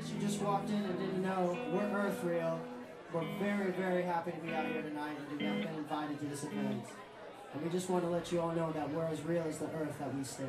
case you just walked in and didn't know, we're Earthreal. We're very, very happy to be out here tonight and to have been invited to this event. And we just want to let you all know that we're as real as the earth that we stand.